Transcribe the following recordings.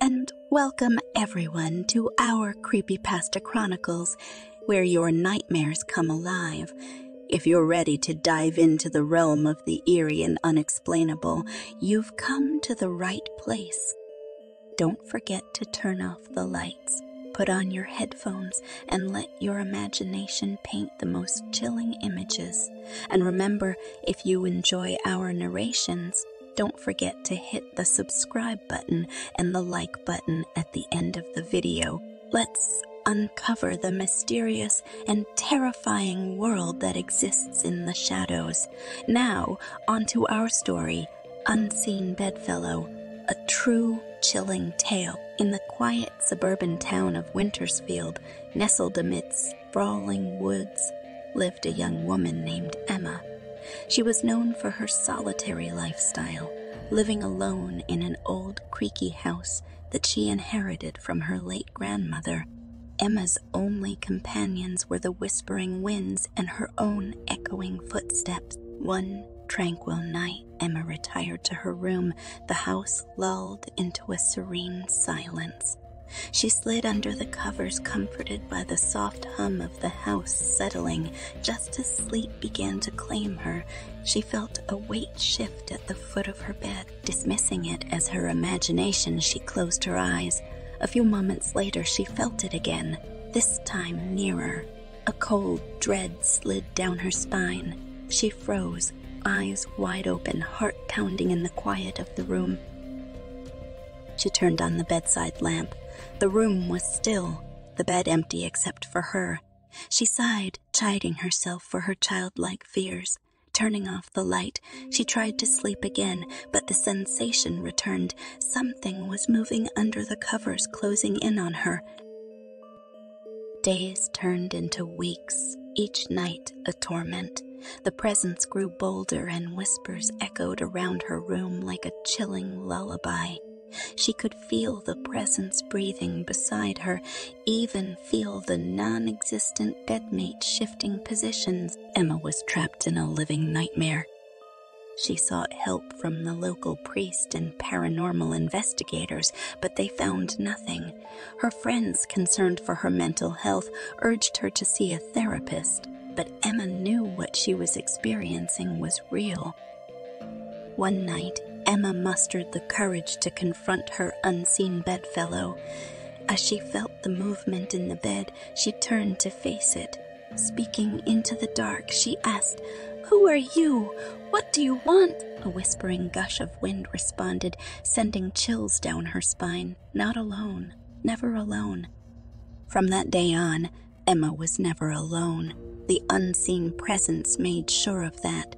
and welcome everyone to our Creepypasta Chronicles, where your nightmares come alive. If you're ready to dive into the realm of the eerie and unexplainable, you've come to the right place. Don't forget to turn off the lights, put on your headphones, and let your imagination paint the most chilling images. And remember, if you enjoy our narrations, don't forget to hit the subscribe button and the like button at the end of the video. Let's uncover the mysterious and terrifying world that exists in the shadows. Now, onto our story Unseen Bedfellow, a true chilling tale. In the quiet suburban town of Wintersfield, nestled amidst sprawling woods, lived a young woman named Emma. She was known for her solitary lifestyle, living alone in an old creaky house that she inherited from her late grandmother. Emma's only companions were the whispering winds and her own echoing footsteps. One tranquil night, Emma retired to her room, the house lulled into a serene silence. She slid under the covers, comforted by the soft hum of the house settling. Just as sleep began to claim her, she felt a weight shift at the foot of her bed. Dismissing it as her imagination, she closed her eyes. A few moments later, she felt it again, this time nearer. A cold dread slid down her spine. She froze, eyes wide open, heart pounding in the quiet of the room. She turned on the bedside lamp. The room was still, the bed empty except for her. She sighed, chiding herself for her childlike fears. Turning off the light, she tried to sleep again, but the sensation returned. Something was moving under the covers, closing in on her. Days turned into weeks, each night a torment. The presence grew bolder, and whispers echoed around her room like a chilling lullaby. She could feel the presence breathing beside her, even feel the non existent bedmate shifting positions. Emma was trapped in a living nightmare. She sought help from the local priest and paranormal investigators, but they found nothing. Her friends, concerned for her mental health, urged her to see a therapist, but Emma knew what she was experiencing was real. One night, Emma mustered the courage to confront her unseen bedfellow. As she felt the movement in the bed, she turned to face it. Speaking into the dark, she asked, Who are you? What do you want? A whispering gush of wind responded, sending chills down her spine. Not alone, never alone. From that day on, Emma was never alone. The unseen presence made sure of that.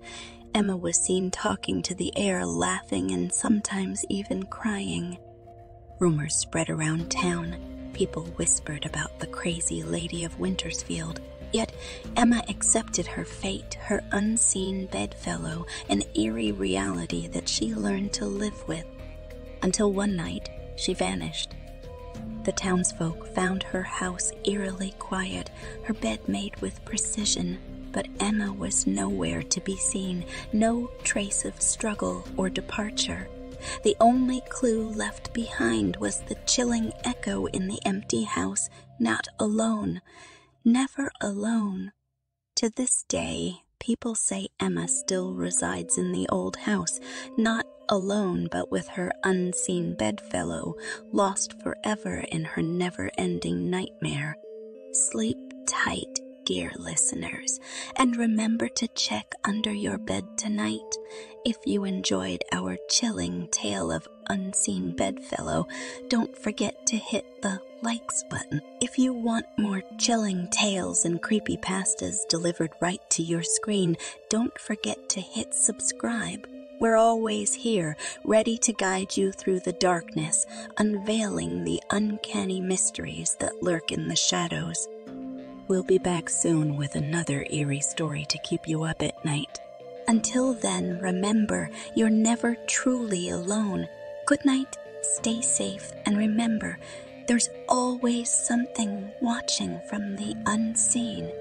Emma was seen talking to the air, laughing, and sometimes even crying. Rumors spread around town. People whispered about the crazy Lady of Wintersfield. Yet Emma accepted her fate, her unseen bedfellow, an eerie reality that she learned to live with. Until one night, she vanished. The townsfolk found her house eerily quiet, her bed made with precision, but Emma was nowhere to be seen, no trace of struggle or departure. The only clue left behind was the chilling echo in the empty house, not alone, never alone. To this day, people say Emma still resides in the old house, not alone but with her unseen bedfellow, lost forever in her never ending nightmare. Sleep tight, dear listeners, and remember to check under your bed tonight. If you enjoyed our chilling tale of unseen bedfellow, don't forget to hit the likes button. If you want more chilling tales and creepy pastas delivered right to your screen, don't forget to hit subscribe. We're always here, ready to guide you through the darkness, unveiling the uncanny mysteries that lurk in the shadows. We'll be back soon with another eerie story to keep you up at night. Until then, remember, you're never truly alone. Good night, stay safe, and remember, there's always something watching from the unseen.